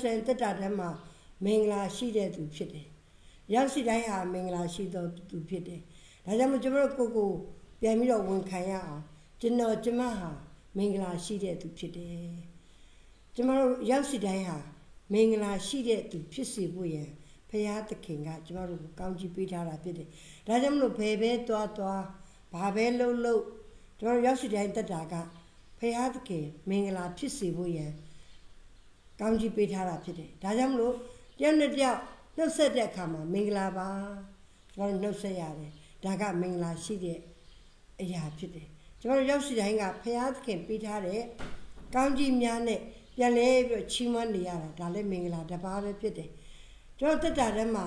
ဆန်တက်တာထဲမှာမင်္ဂလာရှိတဲ့သူဖြစ်တယ်။ရောက်စီတိုင်းဟာမင်္ဂလာရှိသောသူဖြစ်တယ်။ဒါကြောင့်မို့ကျွန်တော်တို့ကိုကိုပြန်ပြီးတော့ဝန်ခံရအောင်ကျွန်တော်ကျမဟာမင်္ဂလာရှိတဲ့သူဖြစ်တယ်။ကျွန်တော်တို့ရောက်စီတိုင်းဟာမင်္ဂလာရှိတဲ့သူဖြစ်စေဖို့ရန်ဖရာသခင်ကကျွန်တော်တို့ကိုကောင်းချီးပေးထားတာဖြစ်တယ်။ဒါကြောင့်မလို့ဘယ်ပဲသွားသွားဘာပဲလုပ်လုပ်ကျွန်တော်ရောက်စီတိုင်းတက်တာကဖရာသခင်မင်္ဂလာဖြစ်စေဖို့ရန် ကောင်းကြီးပေးထားတာဖြစ်တယ်ဒါကြောင့်မလို့တယောက်နဲ့တယောက်နှုတ်ဆက်တဲ့အခါမှာမင်္ဂလာပါကျွန်တော်နှုတ်ဆက်ရတယ်ဒါကမင်္ဂလာရှိတဲ့အရာဖြစ်တယ်ကျွန်တော်ရောက်စီတိုင်းကဖရာသခင်ပေးထားတဲ့ကောင်းကြီးများနဲ့ပြန်လဲပြီးချီးမွမ်းနေရတာဒါလည်းမင်္ဂလာတစ်ပါးပဲဖြစ်တယ်ကျွန်တော်တက်တာထဲမှာ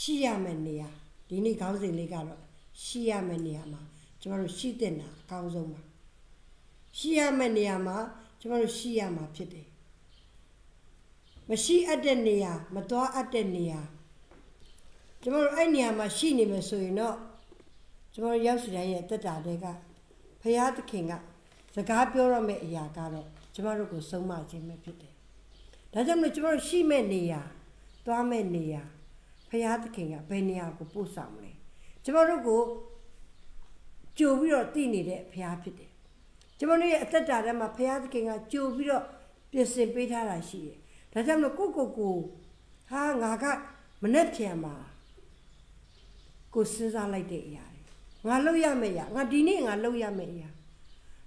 ရှိရမယ့်နေရာဒီနေ့ခေါင်းစဉ်လေးကတော့ရှိရမယ့်နေရာမှာကျွန်တော်တို့ရှိတဲ့နာအကောင်းဆုံးပါရှိရမယ့်နေရာမှာကျွန်တော်တို့ရှိရမှာဖြစ်တယ် မရှိအပ်တဲ့နေရာမသွားအပ်တဲ့နေရာကျွန်တော်တို့အဲ့နေရာမှာရှိနေမယ်ဆိုရင်တော့ကျွန်တော်ရောက်စီတိုင်းရဲ့တက်တာတွေကဖရာသခင်ကစကားပြောရမယ့်အရာကတော့ကျွန်တော်တို့ကိုဆုံးမခြင်းပဲဖြစ်တယ်။ဒါကြောင့်မို့ကျွန်တော်တို့ရှိမဲ့နေရာသွားမဲ့နေရာဖရာသခင်ကဘယ်နေရာကိုပို့ဆောင်လဲ။ကျွန်တော်တို့ကိုကြိုပြီးတော့တည်နေတဲ့ဖရာဖြစ်တယ်။ကျွန်တော်တို့ရဲ့အသက်တာထဲမှာဖရာသခင်ကကြိုပြီးတော့ပြင်ဆင်ပေးထားတာရှိတယ် ဒါကြောင့်မလို့ကိုကိုကိုဟာငါကမနဲ့ပြန်မှာကိုစဉ်းစားလိုက်တဲ့အရာတွေငါလုပ်ရမယ့်အရာငါဒီနေ့ငါလုပ်ရမယ့်အရာ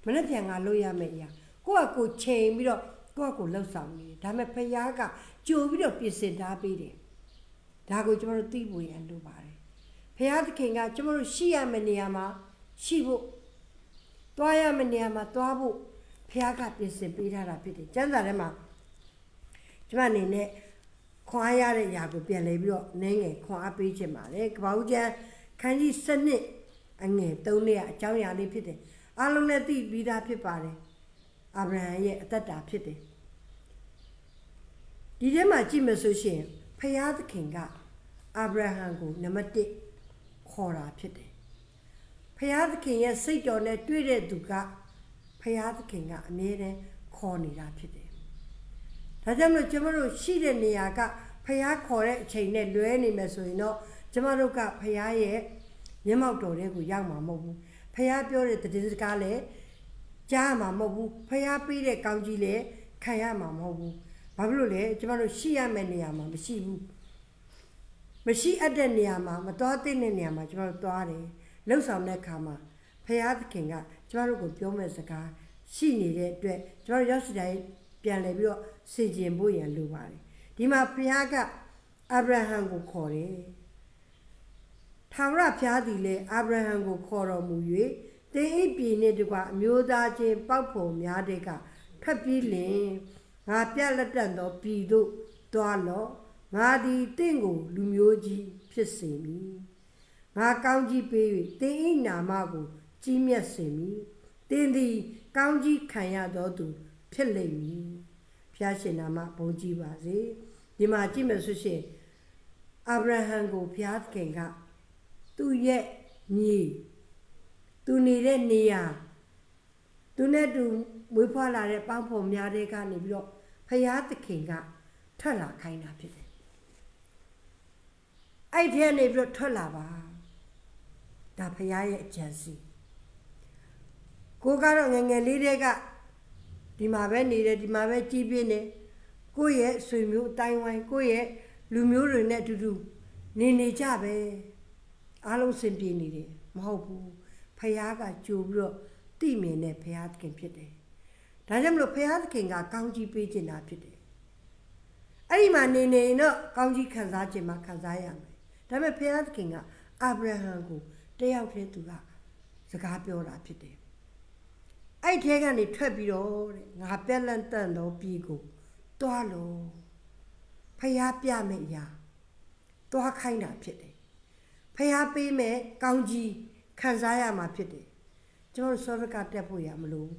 မနဲ့ပြန်ငါလုပ်ရမယ့်အရာကိုကကိုချိန်ပြီးတော့ကိုကကိုလှုပ်ဆောင်နေတယ်ဒါပေမဲ့ဖခင်ကကြိုပြီးတော့ပြင်ဆင်ထားပေးတယ်ဒါကိုကျွန်တော်တို့သိဖို့ရန်လိုပါတယ်ဖခင်သခင်ကကျွန်တော်တို့ရှိရမယ့်နေရာမှာရှိဖို့တွားရမယ့်နေရာမှာတွားဖို့ဖခင်ကပြင်ဆင်ပေးထားတာဖြစ်တယ်ကျမ်းစာထဲမှာ ကျမအနေနဲ့ခွန်အားရတဲ့ຢာကိုပြန်လဲပြီးတော့နင်းငယ်ခွန်အားပေးခြင်းပါတယ်ကပ္ပဦးကျမ်းခန်းကြီး7နှစ်အငယ်3နှစ်အကြောင်းအရာလေးဖြစ်တယ်အားလုံးနဲ့သိပြီးသားဖြစ်ပါတယ်အာဗြဟံရဲ့အသက်တာဖြစ်တယ်ဒီထဲမှာကြည့်မယ်ဆိုရှင်ဖယားသခင်ကအာဗြဟံကိုနံပါတ်1ခေါ်တာဖြစ်တယ်ဖယားသခင်ရဲ့စိတ်တော်နဲ့တွေ့တဲ့သူကဖယားသခင်ကအမြဲတမ်းခေါ်နေတာဖြစ်တယ် ဒါကြောင့်မလို့ကျမတို့ရှိတဲ့နေရာကဖះခေါ်တဲ့အချိန်နဲ့လွဲနေမယ်ဆိုရင်တော့ကျမတို့ကဖះရဲ့မျက်မှောက်တော်တွေကိုရောက်မှာမဟုတ်ဘူးဖះပြောတဲ့တည်စကားလည်းကြားမှာမဟုတ်ဘူးဖះပေးတဲ့ကောင်းကြီးလည်းခံရမှာမဟုတ်ဘူးဘာဖြစ်လို့လဲကျမတို့ရှိရမယ့်နေရာမှာမရှိဘူးမရှိအပ်တဲ့နေရာမှာမတော်တဲ့နေရာမှာကျမတို့သွားတယ်လှုပ်ဆောင်တဲ့အခါမှာဖះသခင်ကကျမတို့ကိုပြောမဲ့စကားရှိနေတဲ့အတွက်ကျမတို့ရောက်စီတိုင်းပြန်လဲပြီးတော့ စင်ကျင်ဖို့ရန်လိုပါတယ်ဒီမှာဘုရားကအာဗြဟံကိုခေါ်တယ်ထာဝရဘုရားသည်လည်းအာဗြဟံကိုခေါ်တော်မူ၍တင်းအိပြည်နှင့်တကွအမျိုးသားချင်းပောက်ဖို့များတဲ့ကထပ်ပြီးလင်ငါပြလက်တန်သောပြည်သို့သွားလော့ငါသည်တင့်ကိုလူမျိုးကြီးဖြစ်စေမည်ငါကောင်းကြီးပေး၍တင်းအိနာမကိုကြီးမြတ်စေမည်တင်းသည်ကောင်းကြီးခံရသောသူဖြစ်လိမ့်မည် ဖျားရှင်နာမဘုန်းကြီးပါစေဒီမှာကြည့်မယ်ဆိုရှင်အာဗြဟံကိုဖျားခင်ကသူ့ရဲ့ညီသူနေတဲ့နေရာသူနဲ့တူမွေးဖွားလာတဲ့ပေါင်းဖော်များတဲ့ကနေပြီးတော့ဖျားသခင်ကထွက်လာခိုင်းတာဖြစ်တယ်အဲ့ထဲနေပြီးတော့ထွက်လာပါဒါဖျားရဲ့အကြံစီကိုကတော့ငငယ်လေးတွေက ဒီမှာပဲနေတယ်ဒီမှာပဲကြီးပြင်းနေကိုယ့်ရဲ့ဆွေမျိုးအတိုင်းဝိုင်းကိုယ့်ရဲ့လူမျိုးတွေနဲ့အတူတူနေနေကြပဲအားလုံးစင်ပြေနေတယ်မဟုတ်ဘူးဖခင်ကကြိုပြီးတော့တိမြင်တဲ့ဖခင်သခင်ဖြစ်တယ်ဒါကြောင့်မလို့ဖခင်သခင်ကကောင်းကြီးပေးခြင်းတာဖြစ်တယ်အဲ့ဒီမှာနေနေတော့ကောင်းကြီးခံစားခြင်းမှာခံစားရမယ်ဒါပေမဲ့ဖခင်သခင်ကအာဗြဟံကိုတယောက်တည်းသူကစကားပြောတာဖြစ်တယ် အဲ့ထဲကနေထွက်ပြီးတော့တဲ့ငါပြက်လန့်တန့်တော့ပြီကိုတွားလို့ဖះပြမယ့်အရာတွားခိုင်းတာဖြစ်တယ်ဖះပေးမဲ့ကောင်းကြီးခံစားရမှာဖြစ်တယ်ကျွန်တော်ဆောရကတက်ဖို့ရမလို့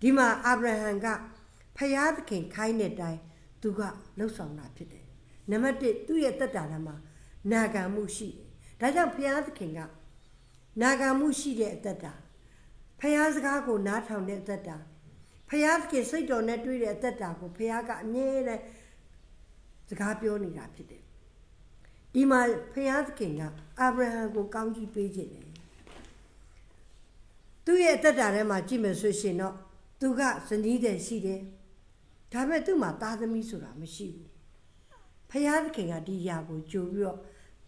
ဒီမှာအာဗြဟံကဖះသခင်ခိုင်းတဲ့အတိုင်းသူကလှုပ်ဆောင်တာဖြစ်တယ်နံပါတ်1သူ့ရဲ့တက်တာထဲမှာနာဂံမှုရှိတယ်ဒါကြောင့်ဖះသခင်ကနာဂံမှုရှိတဲ့အသက်တာ ဖះစကားကိုနားထောင်တဲ့အသက်တာဖဖယားခင်စိတ်တော်နဲ့တွေ့တဲ့အသက်တာကိုဖယားကအမြဲတမ်းစကားပြောနေတာဖြစ်တယ်ဒီမှာဖယားခင်ကအာဗြဟံကိုကောင်းကြီးပေးခြင်းတယ်သူ့ရဲ့အသက်တာထဲမှာကြည့်မယ်ဆိုရှင်တော့သူကဇနီးတဲ့ရှိတယ်ဒါပေမဲ့သူ့မှာသားသမီးဆိုတာမရှိဘူးဖယားခင်ကဒီຢာကိုကြိုပြီးတော့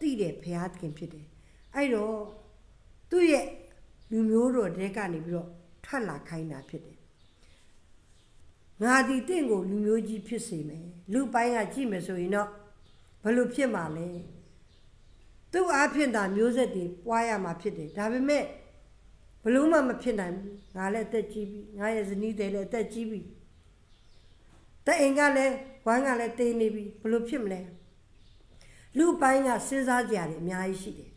သိတယ်ဖယားခင်ဖြစ်တယ်အဲ့တော့သူ့ရဲ့ လူမျိုးတော်တဲကနေပြီးတော့ထွက်လာခိုင်းတာဖြစ်တယ်ငါဒီတင့်ကိုလူမျိုးကြီးဖြစ်စေမယ်လူပိုင်းကကြည့်မယ်ဆိုရင်တော့ဘလို့ဖြစ်မှာလဲသူ့အားဖြင့်သာမျိုးဆက်တွေပွားရမှာဖြစ်တယ်ဒါပေမဲ့ဘလို့မှမဖြစ်နိုင်ဘူးငါလည်းအသက်ကြီးပြီငါရဲ့ဇနီးတွေလည်းအသက်ကြီးပြီတဲ့အိမ်ကလည်းဝမ်းကလည်းတေးနေပြီဘလို့ဖြစ်မလဲလူပိုင်းကစဉ်းစားကြရတယ်အများကြီးရှိတယ်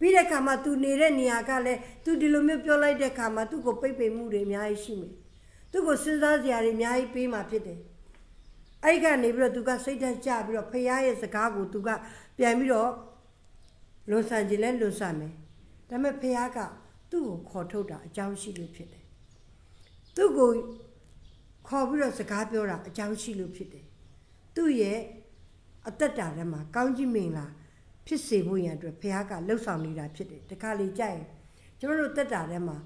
ပြီးတဲ့အခါမှာ तू နေတဲ့နေရာကလည်း तू ဒီလိုမျိုးပြောလိုက်တဲ့အခါမှာ तू ကိုပိတ်ပိတ်မှုတွေအများကြီးရှိမယ်သူ့ကိုစဉ်းစားစရာတွေအများကြီးပေးမှဖြစ်တယ်အဲ့ကနေပြီးတော့သူကစိတ်ဓာတ်ကျပြီးတော့ဖခင်ရဲ့စကားကိုသူကပြန်ပြီးတော့လွန်ဆန်ခြင်းလဲလွန်ဆန်မယ်ဒါပေမဲ့ဖခင်ကသူ့ကိုခေါ်ထုတ်တာအကြောင်းရှိလို့ဖြစ်တယ်သူ့ကိုခေါ်ပြီးတော့စကားပြောတာအကြောင်းရှိလို့ဖြစ်တယ်သူ့ရဲ့အသက်တာထဲမှာကောင်းကြီးမင်္ဂလာ ဖြစ်စေဖို့ရန်အတွက်ဖခင်ကလှုပ်ဆောင်နေတာဖြစ်တယ်တခါလေကြရင်ကျွန်တော်တို့သက်တာထဲမှာ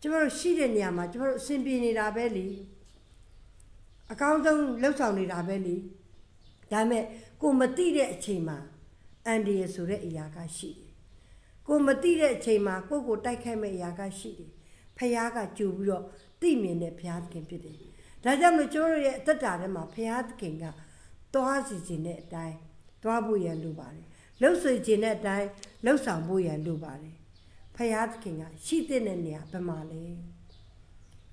ကျမတို့ရှိတဲ့နေရာမှာကျမတို့အဆင်ပြေနေတာပဲလေအကောင်းဆုံးလှုပ်ဆောင်နေတာပဲလေဒါပေမဲ့ကိုမတိတဲ့အချိန်မှာအန်ဒီရဆိုတဲ့အရာကရှိတယ်ကိုမတိတဲ့အချိန်မှာကိုကိုတိုက်ခိုက်မဲ့အရာကရှိတယ်ဖះကကြူပြီးတော့သိမြင်တဲ့ဖះသခင်ဖြစ်တယ်ဒါကြောင့်မကျိုးတို့ရဲ့အသက်တာထဲမှာဖះသခင်ကတွားစီခြင်းတဲ့အတိုင်းတွားဖို့ရန်လိုပါတယ် လှုပ်ဆွေခြင်းတဲ့အတိုင်းလှုပ်ဆောင်ဖို့ရန်လိုပါတယ်ဖယားသခင်ကရှိတဲ့နေရာဘယ်မှာလဲ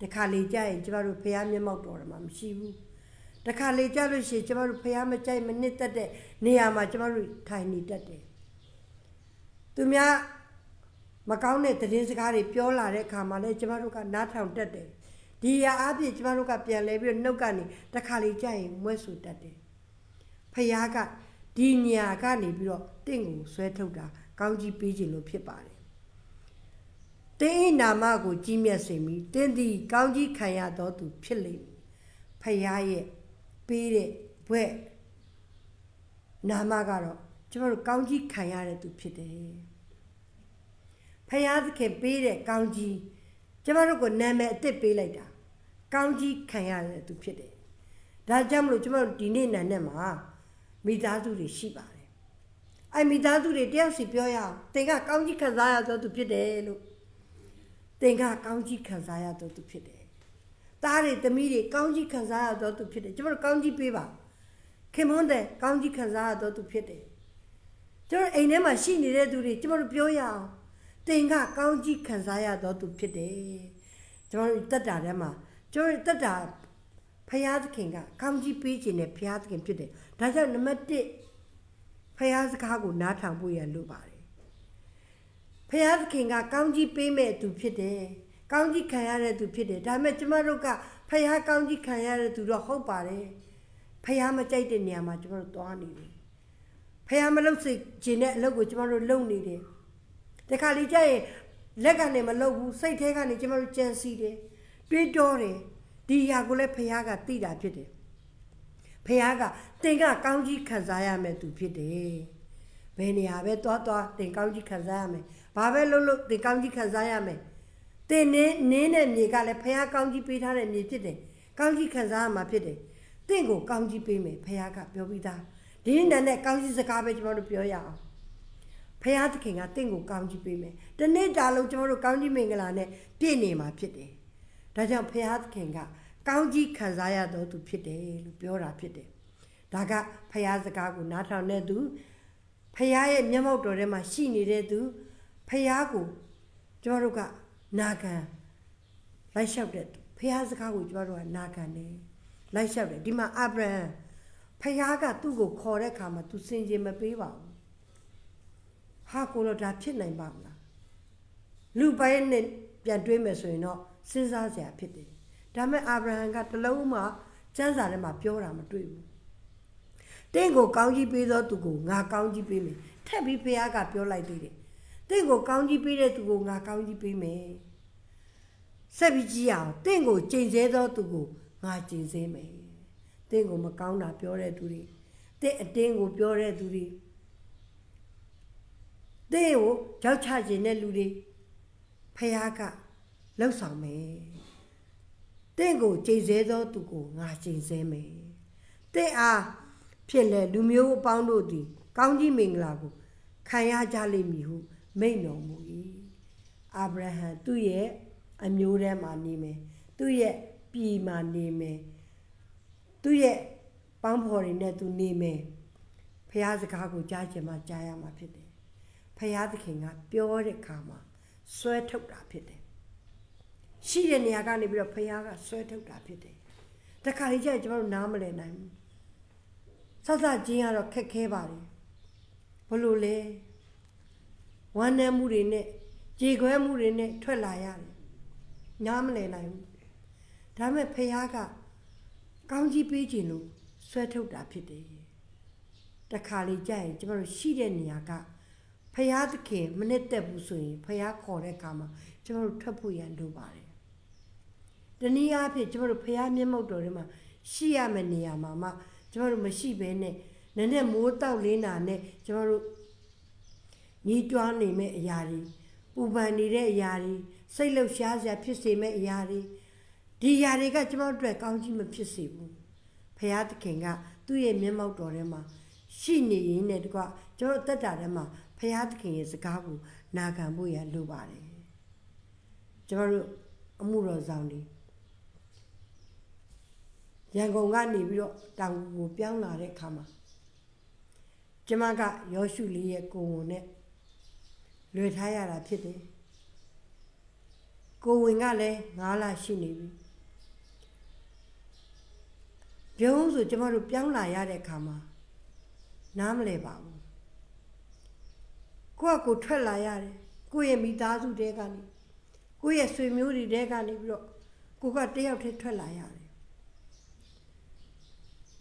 တခါလေကြာရင်ကျမတို့ဖယားမျက်မှောက်တော်မှာမရှိဘူးတခါလေကြာလို့ရှိရင်ကျမတို့ဖယားမကြိုက်မနစ်သက်တဲ့နေရာမှာကျမတို့ထိုင်နေတတ်တယ်သူများမကောင်းတဲ့သတင်းစကားတွေပြောလာတဲ့အခါမှာလည်းကျမတို့ကနားထောင်တတ်တယ်ဒီရာအပြည့်ကျမတို့ကပြန်လဲပြီးတော့နှုတ်ကနေတခါလေကြာရင်မွဲဆူတတ်တယ်ဖယားက ဒီညာကနေပြီးတော့တင့်ကိုဆွဲထုတ်တာကောင်းကြီးပေးခြင်းလို့ဖြစ်ပါတယ်တင်း၏နာမကိုကြီးမြတ်စေမည်တင်းသည်ကောင်းကြီးခံရသောသူဖြစ်လိမ့်မည်ဖခင်ရဲ့ပေးတဲ့ဘွဲ့နာမကတော့ကျမတို့ကောင်းကြီးခံရတဲ့သူဖြစ်တယ်ဖခင်သခင်ပေးတဲ့ကောင်းကြီးကျမတို့ကိုနာမည်အစ်စ်ပေးလိုက်တာကောင်းကြီးခံရတဲ့သူဖြစ်တယ်ဒါကြောင့်မလို့ကျမတို့ဒီနေ့နံနဲ့မှာ မိသားစုတွေရှိပါတယ်အဲ့မိသားစုတွေတယောက်စီပြောရအောင်သင်ကကောင်းကြီးခံစားရသောသူဖြစ်တယ်လို့သင်ကကောင်းကြီးခံစားရတော့သူဖြစ်တယ်။သားတွေသမီးတွေကောင်းကြီးခံစားရတော့သူဖြစ်တယ်။ကျွန်တော်ကောင်းကြီးပေးပါ။ခင်မွန်းတဲ့ကောင်းကြီးခံစားရတော့သူဖြစ်တယ်။ကျွန်တော်အိမ်ထဲမှာရှိနေတဲ့သူတွေကျွန်တော်ပြောရအောင်။သင်ကကောင်းကြီးခံစားရတော့သူဖြစ်တယ်။ကျွန်တော်တက်တာထဲမှာကျွန်တော်တက်တာဖယားသခင်ကကောင်းကြီးပေးခြင်းနဲ့ဖယားသခင်ဖြစ်တယ်။ ဒါကြောင့်နံပါတ်1ဖယားစကားကိုနားထောင်ဖို့ရလိုပါတယ်ဖယားသခင်ကကောင်းကြီးပေးမဲ့သူဖြစ်တယ်။ကောင်းကြီးခံရတဲ့သူဖြစ်တယ်။ဒါပေမဲ့ကျမတို့ကဖယားကောင်းကြီးခံရတဲ့သူတော့ဟုတ်ပါတယ်။ဖယားမကြိုက်တဲ့နေရာမှာကျမတို့သွားနေတယ်။ဖယားမလုပ်စေခြင်းတဲ့အလုပ်ကိုကျမတို့လုပ်နေတယ်။တခါလေကျရင်လက်ကနေမလုပ်ဘူးစိတ်ထဲကနေကျမတို့ကြံစီတယ်။တွေးတောတယ်။ဒီຢာကိုလည်းဖယားကသိတာဖြစ်တယ်။ ဖယားကတင်ကကောင်းကြီးခံစားရမယ်သူဖြစ်တယ်။ဘယ်နေရာပဲသွားသွားတင်ကောင်းကြီးခံစားရမယ်။ဘာပဲလုပ်လို့ဒီကောင်းကြီးခံစားရမယ်တင်နင်းနင်းတဲ့မြေကလည်းဖះကောင်းကြီးပေးထားတဲ့မြေဖြစ်တယ်ကောင်းကြီးခံစားရမှာဖြစ်တယ်တင့်ကိုကောင်းကြီးပေးမယ်ဖះကပြောပြီးသားဒီနေ့နဲ့ကောင်းကြီးစကားပဲကျွန်တော်တို့ပြောရအောင်ဖះသခင်ကတင့်ကိုကောင်းကြီးပေးမယ်တနေ့တာလုံးကျွန်တော်တို့ကောင်းကြီးမင်္ဂလာနဲ့ပြည့်နေမှာဖြစ်တယ်ဒါကြောင့်ဖះသခင်က ကောင်းကြီးခံစားရတော်သူဖြစ်တယ်လို့ပြောတာဖြစ်တယ်ဒါကဖះစကားကိုနားထောင်တဲ့သူဖះရဲ့မျက်မှောက်တော်ထဲမှာရှိနေတဲ့သူဖះကိုကျမတို့ကနာခံလိုက်လျှောက်တဲ့ဖះစကားကိုကျမတို့ကနာခံတယ်လိုက်လျှောက်တယ်ဒီမှာအာဗြဟံဖះကသူ့ကိုခေါ်တဲ့အခါမှာသူစင်ကြင်မပေးပါဘူးဟာကိုတော့ဒါဖြစ်နိုင်ပါမလားလူပိုင်းနဲ့ပြန်တွေးမယ်ဆိုရင်တော့စဉ်းစားစရာဖြစ်တယ် ဒါမဲ့အာဗြဟံကတလုံးမှစံစာထဲမှာပြောတာမတွေ့ဘူးတင့်ကိုကောင်းကြီးပေးသောသူကိုငါကောင်းကြီးပေးမယ်ထက်ပြီးဖះကပြောလိုက်သေးတယ်တင့်ကိုကောင်းကြီးပေးတဲ့သူကိုငါကောင်းကြီးပေးမယ်ဆက်ပြီးကြည့်အောင်တင့်ကိုကြင်စေသောသူကိုငါကြင်စေမယ်တင့်ကိုမကောင်းတာပြောတဲ့သူတွေတင့်အတင်းကိုပြောတဲ့သူတွေတင့်ကိုကြောက်ချခြင်းတဲ့လူတွေဖះကလှုပ်ဆောင်မယ်တ င့်ကိုကြင်စေသောသူကိုငါကြင်စေမယ်တင့်အားဖြစ်လေလူမျိုးအပေါင်းတို့သည် ကောင်းကြီးမင်္ဂလာကိုခံရကြလိမ့်မည်ဟုမိန့်တော်မူ၏အာဗြဟံသူ့ရဲ့အမျိုးထဲမှာနေမယ်သူ့ရဲ့ပြည်မှာနေမယ်သူ့ရဲ့ပန်းဖော်တွေနဲ့သူနေမယ်ဖះစကားကိုကြားချင်မှကြားရမှာဖြစ်တယ်ဖះသခင်ကပြောတဲ့ခါမှာဆွဲထုတ်တာဖြစ်တယ် ရှိတဲ့နေရာကနေပြီးတော့ဖះကဆွဲထုတ်တာဖြစ်တယ်တခါလေးကျရင်ကျွန်တော်တို့နားမလည်နိုင်ဘူးဆက်ဆက်ချင်းကတော့ခက်ခဲပါတယ်ဘလို့လဲဝမ်းနည်းမှုတွေနဲ့ကြေခွဲမှုတွေနဲ့ထွက်လာရတယ်နားမလည်နိုင်ဘူးဒါပေမဲ့ဖះကကောင်းကြီးပေးခြင်းလို့ဆွဲထုတ်တာဖြစ်တယ်တခါလေကြာရင်ကျမတို့ရှိတဲ့နေရာကဖះသခင်မနစ်သက်ဘူးဆိုရင်ဖះခေါ်တဲ့အခါမှာကျမတို့ထွက်ဖို့ရန်လိုပါတယ် တနည်းအားဖြင့်ကျမတို့ဖះမျက်မှောက်တော်ထဲမှာရှိရမယ့်နေရာမှာမှကျမတို့မရှိဘဲနဲ့နည်းနည်းမိုးတောက်လေးနာနဲ့ကျမတို့ညီးတွားနေမဲ့အရာတွေပူပန်နေတဲ့အရာတွေစိတ်လှုပ်ရှားစရာဖြစ်စေမဲ့အရာတွေဒီအရာတွေကကျမတို့အတွက်ကောင်းကြီးမဖြစ်စေဘူးဖရာသခင်ကသူ့ရဲ့မျက်မှောက်တော်ထဲမှာရှိနေရင်းနဲ့တကွကျမတို့တက်တာထဲမှာဖရာသခင်ရဲ့စကားကိုနာခံဖို့ရလိုပါတယ်ကျမတို့အမှုတော်ဆောင်တွေ ရန်ကုန်ကနေပြီးတော့တောင်ကိုပြောင်းလာတဲ့အခါမှာကျမကယောရှုလေးရဲ့ကိုယ်ဝန်နဲ့လွေထားရတာဖြစ်တယ်ကိုဝင်ကလည်း9လရှိနေပြီပြုံးဆိုကျမတို့ပြောင်းလာရတဲ့အခါမှာနားမလဲပါဘူးကိုကကိုထွက်လာရတယ်ကိုရဲ့မိသားစုတဲကနေကိုရဲ့ဆွေမျိုးတွေတဲကနေပြီးတော့ကိုကတယောက်တည်းထွက်လာရတယ်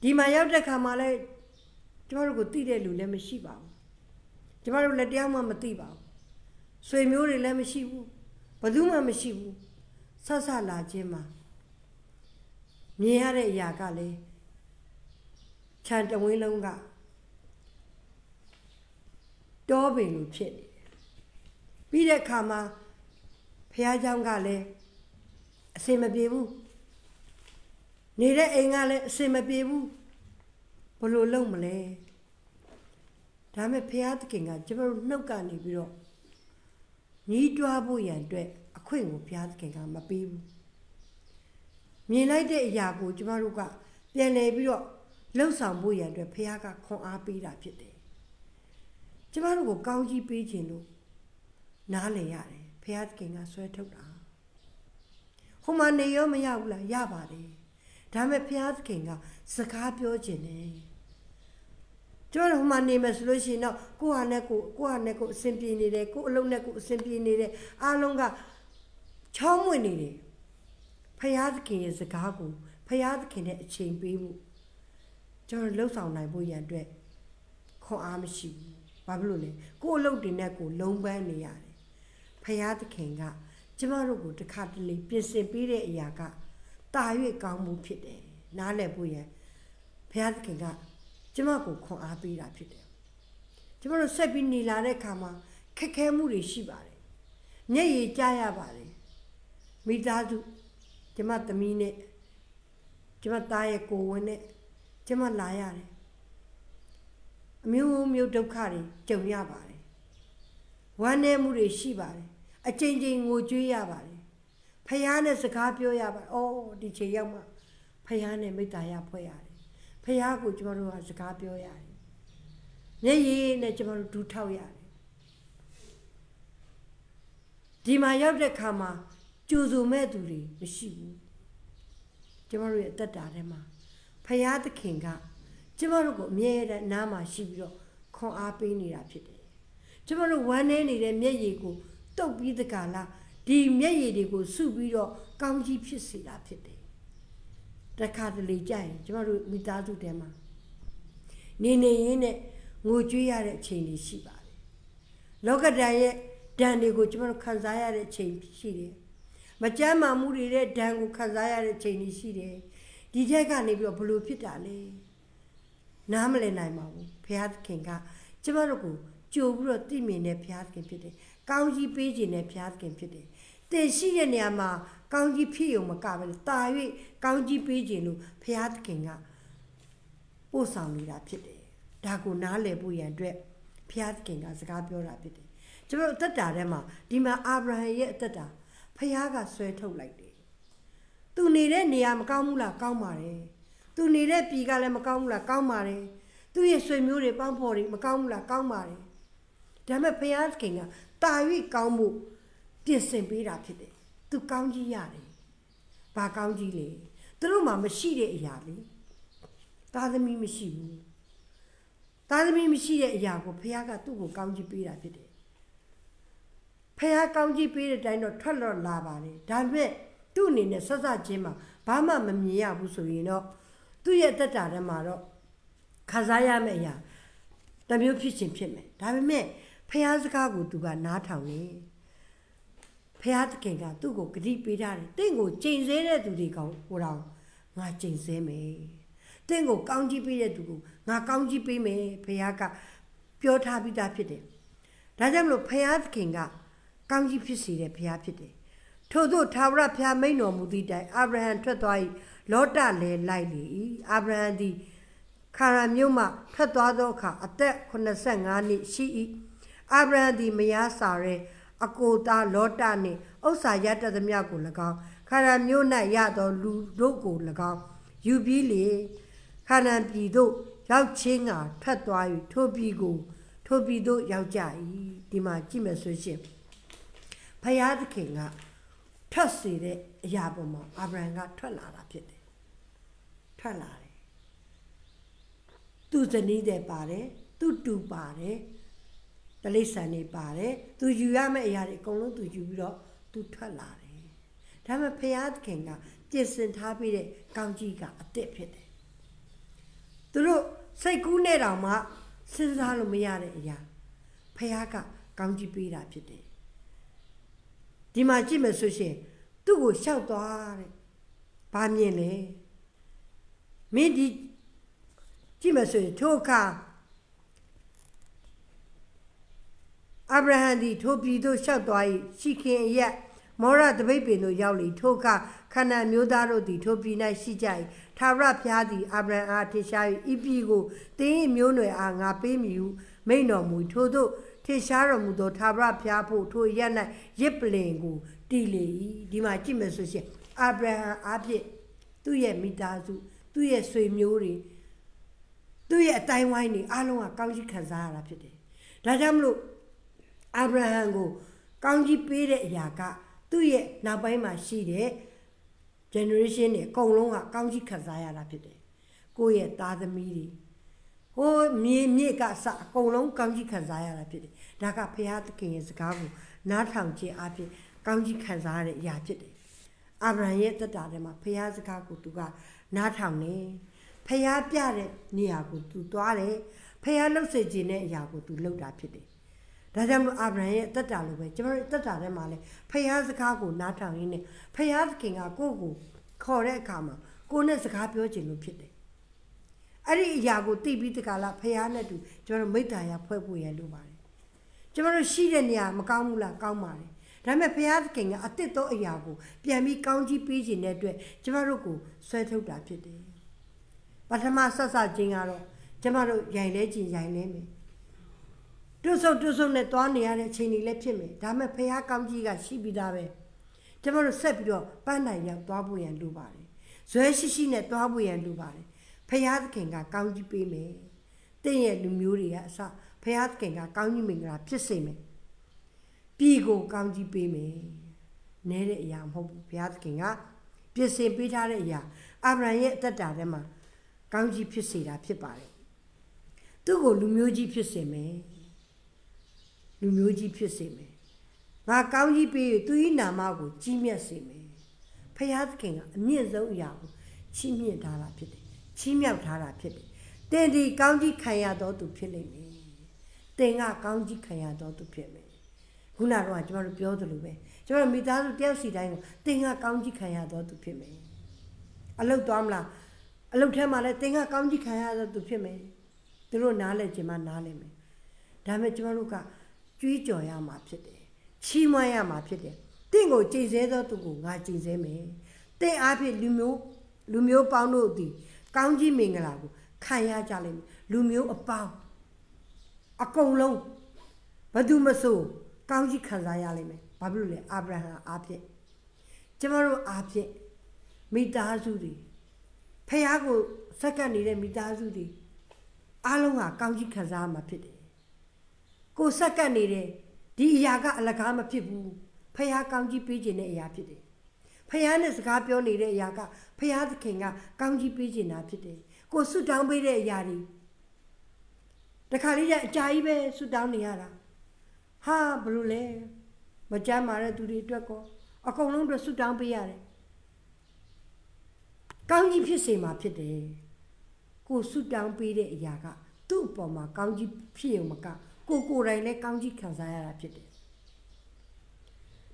ဒီမှာရောက်တဲ့ခါမှာလည်းကျမတို့ကိုသိတဲ့လူလည်းမရှိပါဘူးကျမတို့လည်းတရားမှမသိပါဘူးဆွေမျိုးတွေလည်းမရှိဘူးဘယ်သူမှမရှိဘူးဆက်ဆက်လာခြင်းမှာမြင်ရတဲ့အရာကလည်းခြံတဝင်းလုံးကတောပင်လိုဖြစ်နေတယ်ပြီးတဲ့အခါမှာဖះเจ้าကလည်းအစင်မပြေဘူး နေတဲ့အိမ်ကလည်းအစင်မပြေဘူးဘလို့လုံးမလဲဒါမဲ့ဖះသခင်ကကျမတို့နှုတ်ကနေပြီးတော့ညီးတွားဖို့ရန်အတွက်အခွင့်ကိုဘုရားသခင်ကမပေးဘူးမြင်လိုက်တဲ့အရာကိုကျမတို့ကပြန်လည်ပြီးတော့လှုပ်ဆောင်ဖို့ရန်အတွက်ဘုရားကခွန်အားပေးတာဖြစ်တယ်ကျမတို့ကိုကောင်းကြီးပေးခြင်းလို့နားလည်ရတယ်ဘုရားသခင်ကဆွဲထုတ်တာဟိုမှာနေရောမရဘူးလားရပါတယ် ဒါမဲ့ဘုရားသခင်ကစကားပြောခြင်းနဲ့ကျွန်တော်ဟိုမှာနေမယ်ဆိုလို့ရှိရင်တော့ကိုဟာနဲ့ကိုကိုဟာနဲ့ကိုအဆင်ပြေနေတယ်ကိုအလုံးနဲ့ကိုအဆင်ပြေနေတယ်အားလုံးကချောင်းမွေနေတယ်ဖယားသခင်ရဲ့စကားကိုဖယားသခင်နဲ့အချိန်ပေးဖို့ကျွန်တော်လှုပ်ဆောင်နိုင်ဖို့ရန်အတွက်ခွန်အားမရှိဘူးဘာဖြစ်လို့လဲကိုအလုပ်တွေနဲ့ကိုလုံးပန်းနေရတယ်ဖယားသခင်ကကျမတို့ကိုတစ်ခါတလေပြင်ဆင်ပေးတဲ့အရာက တာ၍ကောင်းမှုဖြစ်တယ်နားလည်ဖို့ရန်ဖယားသခင်ကကျမကိုခွန်အားပေးတာဖြစ်တယ်ကျမတို့ဆက်ပြီးနေလာတဲ့အခါမှာခက်ခဲမှုတွေရှိပါတယ်မျက်ရည်ကျရပါတယ်မိသားစုကျမသမီးနဲ့ကျမသားရဲ့ကိုဝင်နဲ့ကျမလာရတယ်အမျိုးမျိုးဒုက္ခတွေကြုံရပါတယ်ဝမ်းနည်းမှုတွေရှိပါတယ်အချိန်ချင်းငိုကြွေးရပါတယ် ဖယားနဲ့စကားပြောရပါတယ်အော်ဒီချိန်ရောက်မှဖယားနဲ့မေတ္တာရဖွဲ့ရတယ်ဖះကိုကျမတို့ကစကားပြောရတယ်မျက်ရည်နဲ့ကျမတို့ဒူးထောက်ရတယ်ဒီမှာရောက်တဲ့ခါမှာကြိုဆိုမဲ့သူတွေမရှိဘူးကျမတို့ရဲ့အသက်တာထဲမှာဖះသခင်ကကျမတို့ကိုအမြဲတမ်းနားမှာရှိပြီးတော့ခွန်အားပေးနေတာဖြစ်တယ်ကျမတို့ဝမ်းနည်းနေတဲ့မျက်ရည်ကိုတုပ်ပြီးတကလား ဒီမျက်ရည်တွေကိုစုပြီးတော့ကောင်းကြီးဖြစ်စေတာဖြစ်တယ်တခါတလေကြရင်ကျမတို့မိသားစုထဲမှာနေနေရင်းနဲ့ငိုကြွေးရတဲ့အချိန်တွေရှိပါတယ်လောကဓာတ်ရဲ့ဒဏ်တွေကိုကျမတို့ခံစားရတဲ့အချိန်ရှိတယ်မကြမ်းမာမှုတွေတဲ့ဒဏ်ကိုခံစားရတဲ့ချိန်ကြီးရှိတယ်ဒီချက်ကနေပြီးတော့ဘလို့ဖြစ်တာလဲနားမလည်နိုင်ပါဘူးဘုရားသခင်ကကျမတို့ကိုကြိုပြီးတော့သိမြင်တဲ့ဘုရားသခင်ဖြစ်တယ်ကောင်းကြီးပေးခြင်းတဲ့ဘုရားသခင်ဖြစ်တယ် တင်ရှိတဲ့နေရာမှာကောင်းကြီးဖြစ်ုံမကပဲတာ၍ကောင်းကြီးပေးခြင်းလို့ဘုရားသခင်ကပို့ဆောင်နေတာဖြစ်တယ်ဒါကိုနားလည်ဖို့ရန်အတွက်ဘုရားသခင်ကစကားပြောတာဖြစ်တယ်ကျွန်တော်အသက်တာထဲမှာဒီမှာအာဗြဟံရဲ့အသက်တာဘုရားကဆွဲထုတ်လိုက်တယ်သူနေတဲ့နေရာမကောင်းဘူးလားကောင်းပါတယ်သူနေတဲ့ပြည်ကလည်းမကောင်းဘူးလားကောင်းပါတယ်သူ့ရဲ့ဆွေမျိုးတွေပေါင်းဖော်တွေမကောင်းဘူးလားကောင်းပါတယ်ဒါပေမဲ့ဘုရားသခင်ကတာ၍ကောင်းဖို့ ပြင်ဆင်ပေးတာဖြစ်တယ်သူကောင်းကြီးရတယ်ဘာကောင်းကြီးလဲသူတို့မှမရှိတဲ့အရာလေသားသမီးမရှိဘူးသားသမီးမရှိတဲ့အရာကိုဘုရားကသူ့ကိုကောင်းကြီးပေးတာဖြစ်တယ်ဖះကောင်းကြီးပေးတဲ့အတိုင်းတော့ထွက်လော်လာပါတယ်ဒါပေမဲ့သူ့အနေနဲ့ဆက်စချင်းမှာဘာမှမမြင်ရဘူးဆိုရင်တော့သူ့ရဲ့တက်တာထဲမှာတော့ခစားရမယ့်အရာတမျိုးဖြစ်ချင်းဖြစ်မယ်ဒါပေမဲ့ဖះစကားကိုသူကနားထောင်နေ ဖះသခင်ကသူ့ကိုဂတိပေးထားတယ်တင့်ကိုချိန်ဆတဲ့သူတွေကောင်ဟိုတော့ငါချိန်ဆမယ်တင့်ကိုကောင်းကြီးပေးတဲ့သူကိုငါကောင်းကြီးပေးမယ်ဖះကပြောထားပြီးသားဖြစ်တယ်ဒါကြောင့်မလို့ဖះသခင်ကကောင်းကြီးဖြစ်စေတဲ့ဖះဖြစ်တယ်ထို့သောသာဝရဖះမိန်တော်မူသည့်တိုင်အာဗြဟံထွက်သွား၏လောတလည်းလိုက်လေ၏အာဗြဟံသည်ခါရမြို့မှထွက်သွားသောအခါအသက်85နှစ်ရှိ၏အာဗြဟံသည်မယားစာရဲ အကိုသားလောတနှင့်ဥစ္စာရတတ်သမျှကို၎င်းခါရမြို့၌ရသောလူတို့ကို၎င်းယူပြီးလေခါနန်ပြည်သို့ရောက်ချင်းကထွက်သွား၍ထိုပြည်ကိုထိုပြည်သို့ရောက်ကြ၏ဒီမှာကြည့်မယ်ဆိုရှင်ဖယားသခင်ကထွက်စေတဲ့အရာပေါ်မှာအာဗြဟံကထွက်လာတာဖြစ်တယ်ထွက်လာတယ်သူဇနီးတဲ့ပါတယ်သူတူပါတယ် တလိษံနေပါတယ်သူယူရမယ့်အရာတွေအကုန်လုံးသူယူပြီးတော့သူထွက်လာတယ်ဒါပေမဲ့ဖယားသခင်ကပြင်ဆင်ထားပြီးတဲ့ကောင်းကြီးကအစ်စ်ဖြစ်တယ်သူတို့စိတ်ကူးနဲ့တောင်မှစဉ်းစားလို့မရတဲ့အရာဖယားကကောင်းကြီးပေးတာဖြစ်တယ်ဒီမှာကြည့်မယ်ဆိုရှင်သူ့ကိုလျှောက်သွားတဲ့ဘာမြင်လဲမင်းဒီကြည့်မယ်ဆိုရင်ထိုအခါ အာဗြဟံသည်ထိုပြည်သို့လျှောက်သွား၏ရှိခင်အရက်မောရတပိတ်ပင်သို့ရောက်လေထိုအခါခန္ဓာမျိုးသားတို့သည်ထိုပြည်၌ရှိကြ၏သာဝရဖျားသည်အာဗြဟံအားထေရှား၍ဤပြည်ကိုတင်းမျိုးနွယ်အားငါပေးမည်ဟုမိန့်တော်မူထို့သို့ထေရှားတော်မူသောသာဝရဖျားဖို့ထိုရက်၌ရစ်ပလင်ကိုတည်လေ၏ဒီမှာကြည့်မယ်ဆိုရှင်အာဗြဟံအားဖြင့်သူ့ရဲ့မိသားစုသူ့ရဲ့ဆွေမျိုးတွေသူ့ရဲ့အတိုင်းဝိုင်းတွေအားလုံးကကောင်းကြီးခံစားရတာဖြစ်တယ်ဒါကြောင့်မလို့ အာဗြဟံကို ကောင်းကြီးပေးတဲ့အရာက သူ့ရဲ့နောက်ပိုင်းမှာရှိတဲ့ generation တွေအကုန်လုံးကကောင်းကြီးခံစားရတာဖြစ်တယ်ကိုယ့်ရဲ့သားသမီးတွေဟိုမြေမြေကစအကုန်လုံးကောင်းကြီးခံစားရတာဖြစ်တယ်ဒါကဖရာသခင်ရဲ့စကားကိုနားထောင်ခြင်းအပြင်ကောင်းကြီးခံစားရတဲ့အရာဖြစ်တယ်အာဗြဟံရဲ့တက်တာထဲမှာဖရာစကားကိုသူကနားထောင်နေဖရာပြတဲ့နေရာကိုသူသွားတယ်ဖရာလှုပ်စေခြင်းတဲ့အရာကိုသူလှုပ်တာဖြစ်တယ် ဒါကြောင့်မလို့အာဗြဟံရဲ့တက်တာလိုပဲကျွန်တော်တက်တာထဲမှာလဲဖယားစကားကိုနားထောင်ရင်းနဲ့ဖယားသခင်ကကိုယ့်ကိုခေါ်တဲ့အခါမှာကိုယ်နဲ့စကားပြောခြင်းလို့ဖြစ်တယ်အဲ့ဒီအရာကိုသိပြီးတကလားဖယားနဲ့တူကျွန်တော်မိတ္တာရဖွဲ့ဖို့ရလိုပါတယ်ကျွန်တော်ရှိတဲ့နေရာမကောင်းဘူးလားကောင်းပါတယ်ဒါပေမဲ့ဘုရားသခင်ကအတစ်သောအရာကိုပြန်ပြီးကောင်းကြီးပေးခြင်းတဲ့အတွက်ကျမတို့ကိုဆွဲထုတ်တာဖြစ်တယ်။ပထမဆက်စခြင်းကတော့ကျမတို့ရိုင်လဲခြင်းရိုင်လဲမယ် တွတ်ဆုပ်တွတ်ဆုပ်နဲ့သွားနေရတဲ့အချိန်တွေလည်းဖြစ်မယ်ဒါမဲ့ဖះကောင်းကြီးကရှိပြီးသားပဲကျမတို့ဆက်ပြီးတော့ပန်းနိုင်ရောက်သွားဖို့ရန်လိုပါတယ်ဇွဲရှိရှိနဲ့သွားဖို့ရန်လိုပါတယ်ဖះသခင်ကကောင်းကြီးပေးမယ်တင့်ရဲ့လူမျိုးတွေကအစဖះသခင်ကကောင်းကြီးမင်္ဂလာဖြစ်စေမယ်ပြည်ကိုကောင်းကြီးပေးမယ်နဲတဲ့အရာမဟုတ်ဘူးဘုရားသခင်ကပြင်ဆင်ပေးထားတဲ့အရာအာဗြဟံရဲ့အသက်တာထဲမှာကောင်းကြီးဖြစ်စေတာဖြစ်ပါတယ်သူ့ကိုလူမျိုးကြီးဖြစ်စေမယ် လူမျိုးကြီးဖြစ်စေမယ်။ငါကောင်းကြီးပေး၍သူ၏နာမကိုကြီးမြတ်စေမယ်။ဖယားသခင်ကအမြင့်ဆုံးအရာကိုချီးမြှင့်ထားတာဖြစ်တယ်။ချီးမြှောက်ထားတာဖြစ်တယ်။တင်ဒီကောင်းကြီးခံရတော်သူဖြစ်လိမ့်မယ်။တင်ကကောင်းကြီးခံရတော်သူဖြစ်မယ်။ခုနကတော့ကျွန်တော်တို့ပြောသလိုပဲကျွန်တော်မိသားစုတယောက်စီတိုင်းကိုသင်ကကောင်းကြီးခံရတော့သူဖြစ်မယ်အလုတ်သွားမလားအလုတ်ထဲမှာလည်းသင်ကကောင်းကြီးခံရတော့သူဖြစ်မယ်သူတို့နားလဲခြင်းမနားလဲမယ်ဒါပေမဲ့ကျွန်တော်တို့က ကြွေးကြော်ရမှာဖြစ်တယ်ချီးမွမ်းရမှာဖြစ်တယ်တင့်ကိုကြည်စဲသောသူကိုငါကြည်စဲမယ်တင့်အားဖြင့်လူမျိုးလူမျိုးပေါင်းတို့သည်ကောင်းကြီးမင်္ဂလာကိုခံရကြလိမ့်မယ်လူမျိုးအပေါင်းအကုန်လုံးဘယ်သူမဆိုကောင်းကြီးခံစားရလိမ့်မယ်ဘာဖြစ်လို့လဲအာဗြဟံအားဖြင့်ကျမတို့အားဖြင့်မိသားစုတွေဖះကိုစက္ကန့်နေတဲ့မိသားစုတွေအားလုံးကကောင်းကြီးခံစားမှာဖြစ်တယ် ကိုစက္ကန့်နေတဲ့ဒီအရာကအလကားမဖြစ်ဘူးဖះကောင်းကြီးပေးခြင်းတဲ့အရာဖြစ်တယ်ဖះနဲ့စကားပြောနေတဲ့အရာကဖះသခင်ကကောင်းကြီးပေးခြင်းတာဖြစ်တယ်ကိုဆွတောင်းပေးတဲ့အရာတွေတခါလေးကျအကြာကြီးပဲဆွတောင်းနေရတာဟာဘလို့လဲမကြမ်းမာတဲ့သူတွေအတွက်ကောအကုန်လုံးအတွက်ဆွတောင်းပေးရတယ်ကောင်းကြီးဖြစ်စေမှာဖြစ်တယ်ကိုဆွတောင်းပေးတဲ့အရာကသူ့အပေါ်မှာကောင်းကြီးဖြစ်ရုံမက ကိုကိုယ်တိုင်လည်းကောင်းကြီးခံစားရတာဖြစ်တယ်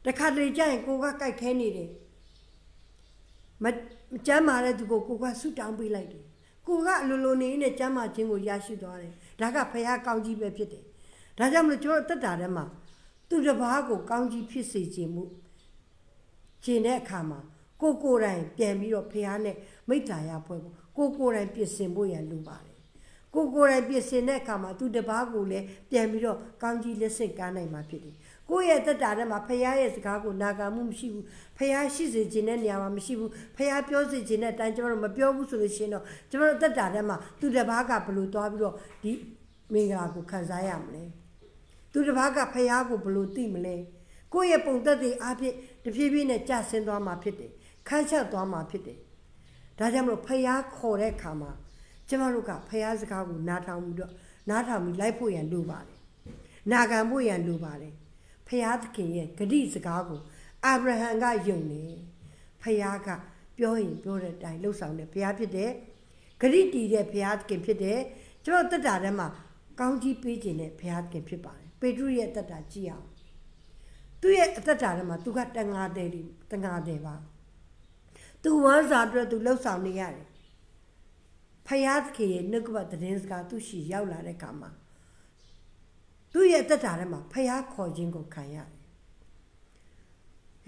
တခါတလေကျရင်ကိုကကြိုက်ခဲနေတယ်မကြမ်းမာတဲ့သူကိုကိုကဆွတောင်းပေးလိုက်တယ်ကိုကအလိုလိုနေနဲ့ကျမ်းမာခြင်းကိုရရှိသွားတယ်ဒါကဖခင်ကောင်းကြီးပဲဖြစ်တယ်ဒါကြောင့်မလို့ကျွန်တော်တက်တာထဲမှာသူတစ်ပါးကိုကောင်းကြီးဖြစ်စေခြင်းမှုခြင်းတဲ့အခါမှာကိုကိုယ်တိုင်ပြန်ပြီးတော့ဖခင်နဲ့မိတ္တာရဖွဲ့ဖို့ကိုကိုယ်တိုင်ပြင်ဆင်ဖို့ရလိုပါတယ် ကိုကိုယ်တိုင်ပြင်ဆင်တဲ့အခါမှာသူတစ်ပါးကိုလည်းပြန်ပြီးတော့ကောင်းကြီးလက်ဆင့်ကမ်းနိုင်မှာဖြစ်တယ်ကိုယ့်ရဲ့တက်တာထဲမှာဖခင်ရဲ့စကားကိုနာခံမှုမရှိဘူးဖခင်ရှိစေခြင်းတဲ့နေရာမှာမရှိဘူးဖခင်ပြောစေခြင်းတဲ့အတိုင်းကျွန်တော်တို့မပြောဘူးဆိုလို့ရှိရင်တော့ကျွန်တော်တို့တက်တာထဲမှာသူတစ်ပါးကဘလို့သွားပြီးတော့ဒီမင်္ဂလာကိုခံစားရမလဲသူတစ်ပါးကဖခင်ကိုဘလို့သိမလဲကိုယ့်ရဲ့ပုံသက်တွေအဖြစ်တဖြည်းဖြည်းနဲ့ကြဆင်းသွားမှာဖြစ်တယ်ခန်းချက်သွားမှာဖြစ်တယ်ဒါကြောင့်မလို့ဖခင်ခေါ်တဲ့အခါမှာ ကျွန်တော်တို့ကဖခင်စကားကိုနားထောင်ပြီးတော့နားထောင်ပြီးလိုက်ဖို့ရန်လိုပါတယ်နာခံဖို့ရန်လိုပါတယ်ဖျားသခင်ရဲ့ဂတိစကားကိုအာဗြဟံကယုံနေဖျားကပြောရင်ပြောတဲ့အတိုင်းလှုပ်ဆောင်တယ်ဖျားဖြစ်တယ်ဂတိတည်တဲ့ဖျားသခင်ဖြစ်တယ်ကျွန်တော်တက်တာထဲမှာကောင်းကြီးပေးခြင်းနဲ့ဖျားသခင်ဖြစ်ပါတယ်ပေတရုရဲ့တက်တာကြည့်အောင်သူ့ရဲ့အသက်တာထဲမှာသူကတန်ငါတယ်တန်ငါတယ်ပါသူဝမ်းစာအတွက်သူလှုပ်ဆောင်နေရတယ် ဖယားသခင်ရဲ့နှုတ်ကပတ်သတင်းစကားသူရှိရောက်လာတဲ့အခါမှာသူ့ရဲ့တက်တာထဲမှာဖျားခေါ်ခြင်းကိုခံရတယ်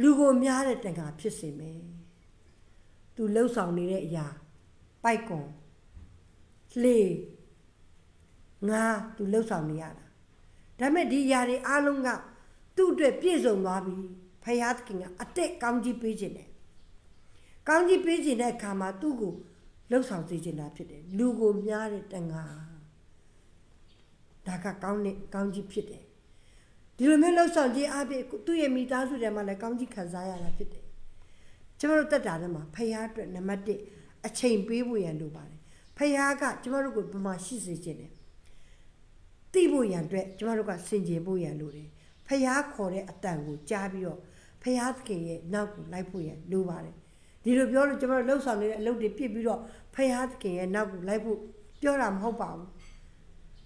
လူကိုများတဲ့တန်ခါဖြစ်စေမယ်သူလှုပ်ဆောင်နေတဲ့အရာပိုက်ကွန်လှေငါသူလှုပ်ဆောင်နေရတာဒါပေမဲ့ဒီအရာတွေအားလုံးကသူ့အတွက်ပြည့်စုံသွားပြီဖယားသခင်ကအတက်ကောင်းကြီးပေးခြင်းနဲ့ကောင်းကြီးပေးခြင်းတဲ့အခါမှာသူ့ကို လှုပ်ဆောင်စေခြင်းတာဖြစ်တယ်လူကိုများတဲ့တန်ခါဒါကကောင်းတဲ့ကောင်းကြီးဖြစ်တယ်ဒီလိုမျိုးလှုပ်ဆောင်ခြင်းအပြင်သူ့ရဲ့မိသားစုထဲမှာလည်းကောင်းကြီးခံစားရတာဖြစ်တယ်ကျမတို့တက်တာထဲမှာဖခင်အတွက်နံပါတ်1အချိန်ပေးဖို့ရန်လိုပါတယ်ဖခင်ကကျမတို့ကိုဘယ်မှာရှိစေခြင်းလဲသိဖို့ရန်အတွက်ကျမတို့ကစင်ကြယ်ဖို့ရန်လိုတယ်ဖခင်ခေါ်တဲ့အတန်ကိုကြားပြီးတော့ဖခင်သခင်ရဲ့နောက်ကိုလိုက်ဖို့ရန်လိုပါတယ် ဒီလိုပြောလို့ကျမတို့လှုပ်ဆောင်နေတဲ့အလုပ်တွေပြစ်ပြီးတော့ဖခင်သခင်ရဲ့နောက်ကိုလိုက်ဖို့ပြောတာမဟုတ်ပါဘူး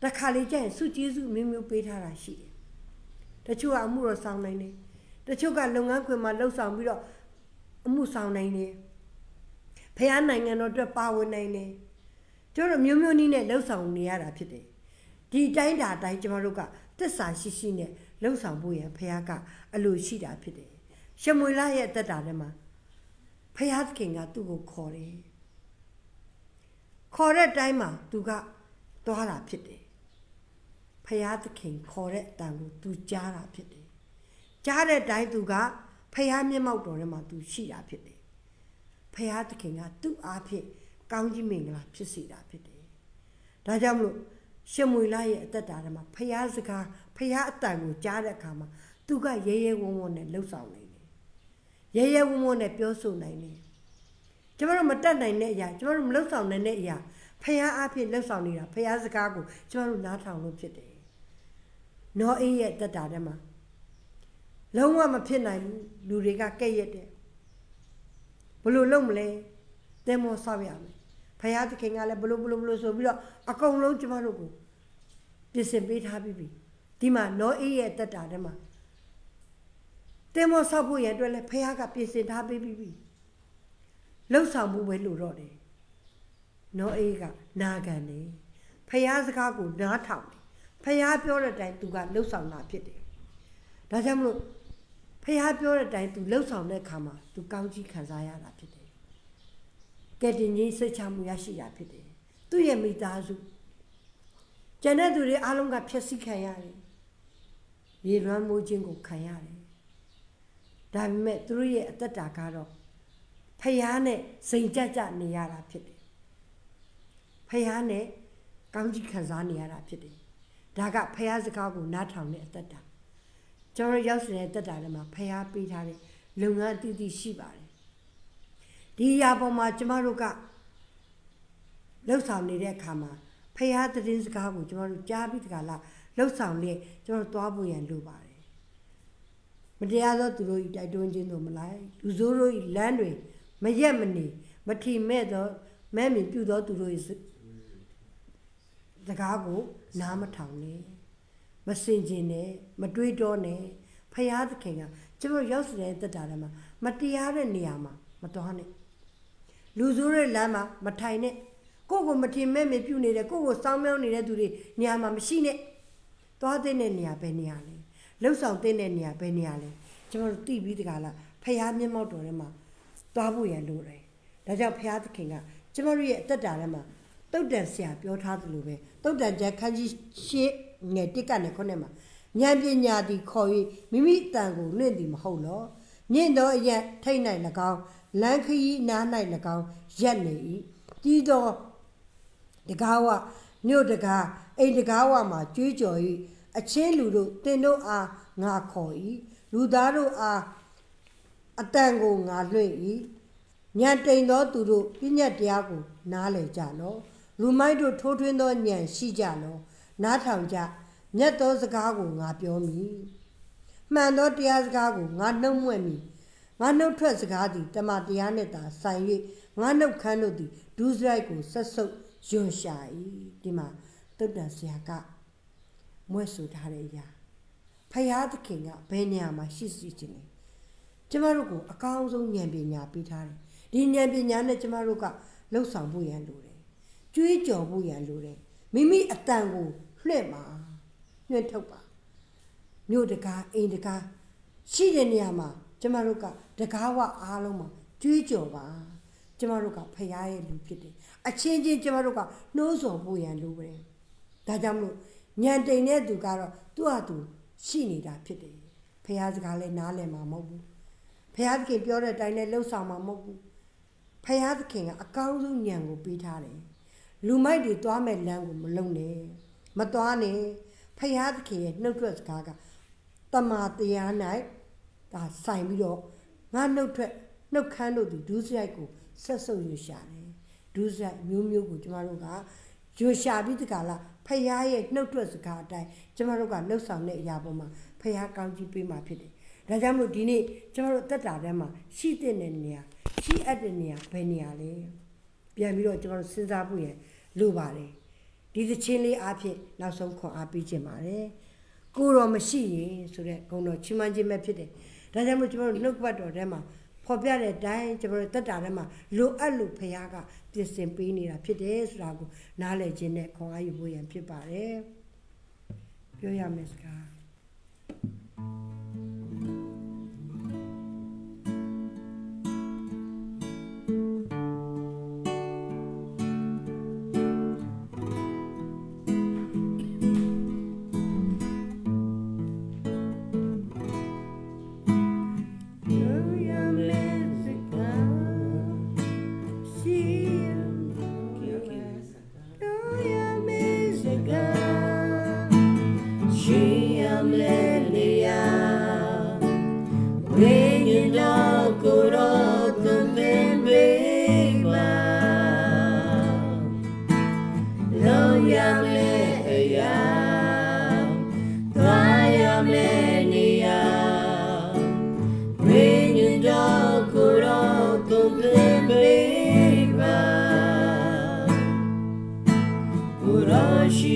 တခါလေကျရင်စုကျေးဇူးမျိုးမျိုးပေးထားတာရှိတယ်တချို့ကအမှုတော်ဆောင်နိုင်တယ်တချို့ကလုပ်ငန်းခွင်မှာလှုပ်ဆောင်ပြီးတော့အမှုဆောင်နိုင်တယ်ဖះနိုင်ငံတော်အတွက်ပါဝင်နိုင်တယ်ကျတို့မျိုးမျိုးနည်းနဲ့လှုပ်ဆောင်နေရတာဖြစ်တယ်ဒီတိုင်းတာတိုင်းကျမတို့ကသစ္စာရှိရှိနဲ့လှုပ်ဆောင်ဖို့ရဖះကအလိုရှိတာဖြစ်တယ်ရှမွေလာရဲ့အသက်တာထဲမှာ ဖယားသခင်ကသူ့ကိုခေါ်တယ်ခေါ်တဲ့အတိုင်းမှာသူကသွားတာဖြစ်တယ်ဖယားသခင်ခေါ်တဲ့အတန်ကိုသူကြားတာဖြစ်တယ်ကြားတဲ့အတိုင်းသူကဖယားမျက်မှောက်တော်ထဲမှာသူရှိတာဖြစ်တယ်ဖယားသခင်ကသူ့အားဖြင့်ကောင်းကြီးမင်္ဂလာဖြစ်စေတာဖြစ်တယ်ဒါကြောင့်မလို့ရှင်မွေလာရဲ့အသက်တာထဲမှာဖယားစကားဖယားအတန်ကိုကြားတဲ့အခါမှာသူကရဲရဲဝံ့ဝံ့နဲ့လှုပ်ဆောင်နေ ရဲရဲဝံ့ဝံ့နဲ့ပြောဆိုနိုင်တယ်။ကျမတို့မတတ်နိုင်တဲ့အရာကျမတို့မလှုပ်ဆောင်နိုင်တဲ့အရာဖရာအဖြစ်လှုပ်ဆောင်နေတာဖရာစကားကိုကျမတို့နားထောင်လို့ဖြစ်တယ်နောအေးရဲ့တက်တာထဲမှာလုံးဝမဖြစ်နိုင်ဘူးလူတွေကကဲ့ရက်တယ်ဘလို့လုံးမလဲတဲမောဆောက်ရမယ်ဖယားသခင်ကလည်းဘလို့ဘလို့ဘလို့ဆိုပြီးတော့အကုန်လုံးကျမတို့ကိုပြင်ဆင်ပေးထားပြီးပြီဒီမှာနောအေးရဲ့တက်တာထဲမှာ တင်းမောဆောက်ဖို့ရအတွက်လည်းဖះကပြင်ဆင်ထားပေးပြီးပြီလှုပ်ဆောင်မှုပဲလို့တော့တယ်နောအေးကနာခံတယ်ဖះစကားကိုနားထောင်တယ်ဖះပြောတဲ့အတိုင်းသူကလှုပ်ဆောင်တာဖြစ်တယ်ဒါကြောင့်မလို့ဖះပြောတဲ့အတိုင်းသူလှုပ်ဆောင်တဲ့အခါမှာသူကောင်းကြီးခံစားရတာဖြစ်တယ်ကဲတင်ကြီးစိတ်ချမှုရရှိတာဖြစ်တယ်သူ့ရဲ့မိသားစုကျန်တဲ့သူတွေအားလုံးကဖျက်ဆီးခံရတယ်ရေလွှမ်းမိုးခြင်းကိုခံရတယ် ဒါပေမဲ့သူတို့ရဲ့အသက်တာကတော့ဖယားနဲ့စိန်ကြကြနေရတာဖြစ်တယ်ဖယားနဲ့ကောင်းကြီးခံစားနေရတာဖြစ်တယ်ဒါကဖယားစကားကိုနားထောင်တဲ့အသက်တာကျွန်တော်ရောက်နေတဲ့တက်တာထဲမှာဖယားပေးထားတဲ့လုပ်ငန်းအသီးသီးရှိပါတယ်ဒီအရာပေါ်မှာကျမတို့ကလှုပ်ဆောင်နေတဲ့အခါမှာဖယားသတင်းစကားကိုကျမတို့ကြားပြီးတကလားလှုပ်ဆောင်လေကျမတို့သွားဖို့ရန်လိုပါတယ်မ တရားသောသူတို့ဤတိုက်တွန်းခြင်းတို့မလိုက်လူဆိုးတို့ဤလမ်းတွေမရက်မနေမထီမဲ့သောမဲ့မြင်ပြုသောသူတို့ဤစကားကိုနားမထောင်နဲ့မစင်ကျင်နဲ့မတွေးတော့နဲ့ဖယားသခင်ကကျမတို့ရောက်နေတဲ့တက်တာထဲမှာမတရားတဲ့နေရာမှာမတော်နဲ့လူဆိုးတဲ့လမ်းမှာမထိုင်နဲ့ကိုယ့်ကိုမထင်မဲ့မြင်ပြုနေတယ်ကိုယ့်ကိုစောင်းမြောင်းနေတဲ့သူတွေနေရာမှာမရှိနဲ့သွားတဲ့နေရာပဲနေရာလဲ လှုပ်ဆောင်တဲ့နေရာပဲနေရာလဲကျမတို့သိပြီးတကလားဖះမျက်မှောက်တော်ထဲမှာသွားဖို့ရလိုတယ်ဒါကြောင့်ဖះသခင်ကကျမတို့ရဲ့အသက်တာထဲမှာတုတ်တန်ဆရာပြောထားသလိုပဲတုတ်တန်ကျခန်းကြီးရှေ့ငယ်တစ်ကနဲ့ခုနှစ်မှာဉာဏ်ပညာသည်ခေါ်၍မိမိအတန်ကိုနှင့်သည်မဟုတ်လောမြင့်သောအရက်ထိတ်၌၎င်းလမ်းခရီးနား၌၎င်းရက်နေ၏ကြီးသောတကားဝမြို့တကားအိမ်တကားဝမှာကြွေးကြော်၏ အချင်းလူတို့တင်တို့အားငါခေါ်၏လူသားတို့အားအတန်ကိုငါလွှင့်၏ညံတိန်သောသူတို့ပြည့်ညတ်တရားကို နားလည်ကြလောလူမိုက်တို့ထိုးထွင်းသောညံရှိကြလောနားထောင်ကြမြတ်သောစကားကိုငါပြောမည်မှန်သောတရားစကားကိုငါနှုတ်မွက်မည်ငါနှုတ်ထွက်စကားသည်တမန်တရားနှင့်သာဆိုင်၍ငါနှုတ်ခမ်းတို့သည်ဒုစရိုက်ကိုဆက်ဆုပ်ယွန်ရှာ၏ဒီမှာတုတ်တန်ဆရာက မွဲ့ဆိုထားတဲ့အရာဖယားသခင်ကဘယ်နေရာမှာရှိစီခြင်းလဲကျမတို့ကိုအကောင်းဆုံးဉာဏ်ပညာပေးထားတယ်ဒီဉာဏ်ပညာနဲ့ကျမတို့ကလှုပ်ဆောင်ဖို့ရန်လိုတယ်ကြွေးကြော်ဖို့ရန်လိုတယ်မိမိအတန်ကိုလွှင့်ပါညှွှင့်ထုတ်ပါမြို့တကားအိမ်တကားရှိတဲ့နေရာမှာကျမတို့ကတကားဝအားလုံးမှာကြွေးကြော်ပါကျမတို့ကဖရားရဲ့လူဖြစ်တယ်အချင်းချင်းကျမတို့ကနှိုးဆော်ဖို့ရန်လိုပဲဒါကြောင့်မလို့ ညံတိန်တဲ့သူကတော့သူ့ဟာသူရှိနေတာဖြစ်တယ်ဖရားစကားလည်းနားလည်မှာမဟုတ်ဘူးဖရားသခင်ပြောတဲ့အတိုင်းနဲ့လှုပ်ဆောင်မှာမဟုတ်ဘူးဖရားသခင်ကအကောင်းဆုံးဉာဏ်ကိုပေးထားတယ်လူမိုက်တွေသွားမဲ့လမ်းကိုမလုံနဲ့မသွားနဲ့ဖရားသခင်ရဲ့နှုတ်ထွက်စကားကတမာတရား၌ဒါဆိုင်ပြီးတော့ငါနှုတ်ထွက်နှုတ်ခမ်းတို့ဒီဒုစရိုက်ကိုဆက်ဆုပ်ရွရှာတယ်ဒုစရိုက်မျိုးမျိုးကိုကျမတို့ကရွရှာပြီးတကလား ဖရားရဲ့နှုတ်ထွက်စကားအတိုင်းကျမတို့ကလှုပ်ဆောင်တဲ့အရာပေါ်မှာဖရားကောင်းကြီးပေးမှာဖြစ်တယ်ဒါကြောင့်မို့ဒီနေ့ကျမတို့တက်တာထဲမှာရှိတဲ့နေရာရှိအပ်တဲ့နေရာဘယ်နေရာလဲပြန်ပြီးတော့ကျမတို့စဉ်းစားဖို့ရလိုပါတယ်ဒီသချင်းလေးအားဖြင့်နောက်ဆုံးခွန်အားပေးခြင်းပါတယ်ကိုတော်မရှိရင်ဆိုတဲ့ဂုဏ်တော်ချီးမွမ်းခြင်းပဲဖြစ်တယ်ဒါကြောင့်မို့ကျမတို့နှုတ်ပတ်တော်ထဲမှာ ဖော်ပြတဲ့အတိုင်းကျမတို့တက်တာထဲမှာလိုအပ်လို့ဖခင်ကပြင်ဆင်ပေးနေတာဖြစ်တယ်ဆိုတာကိုနားလည်ခြင်းနဲ့ခွန်အားယူဖို့ရန်ဖြစ်ပါတယ်ပြောရမယ်စကား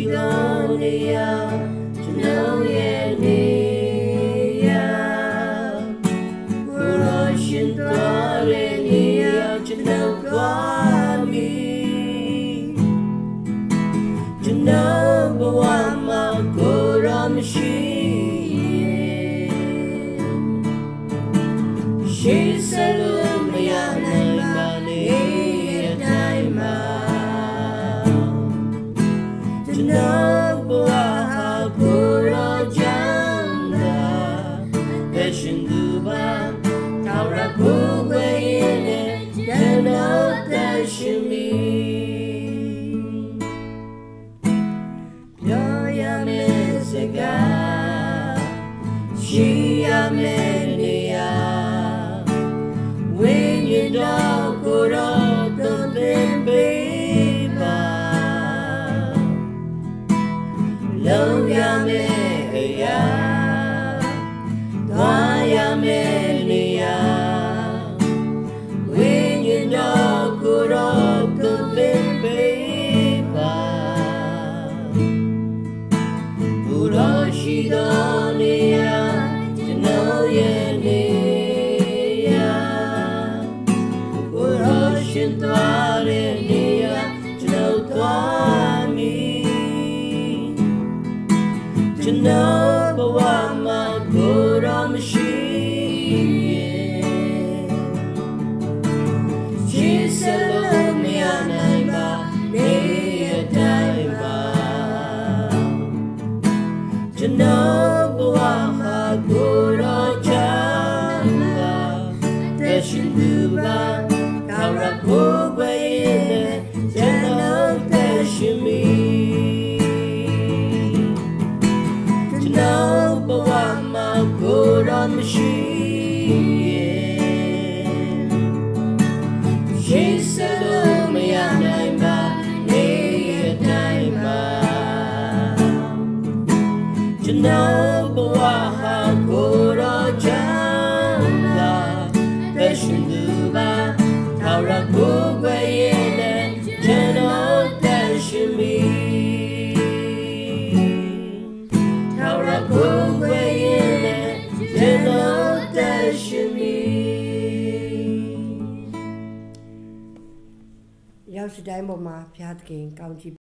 Babylonia. တိုင်းပေါ်မှာဘုရားသခင်ကောင်းချီး